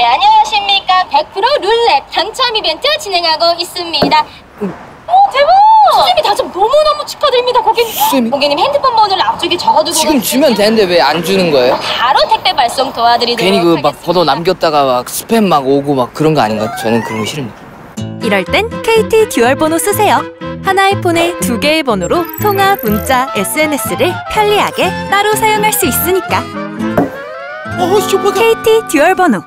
네, 안녕하십니까. 100% 룰렛 당첨 이벤트 진행하고 있습니다. 오, 대박! 선생님이 당첨 너무너무 축하드립니다, 고객님. 선생님. 고객님 핸드폰 번호를 앞쪽에 적어두고 지금 주면 되는데 왜 안 주는 거예요? 바로 택배 발송 도와드리도록 괜히 그막 하겠습니다. 번호 남겼다가 막 스팸 막 오고 막 그런 거 아닌가? 저는 그런 거 싫습니다. 이럴 땐 KT dual 번호 쓰세요. 하나의 폰에 두 개의 번호로 통화, 문자, SNS를 편리하게 따로 사용할 수 있으니까. 어, KT 듀얼 번호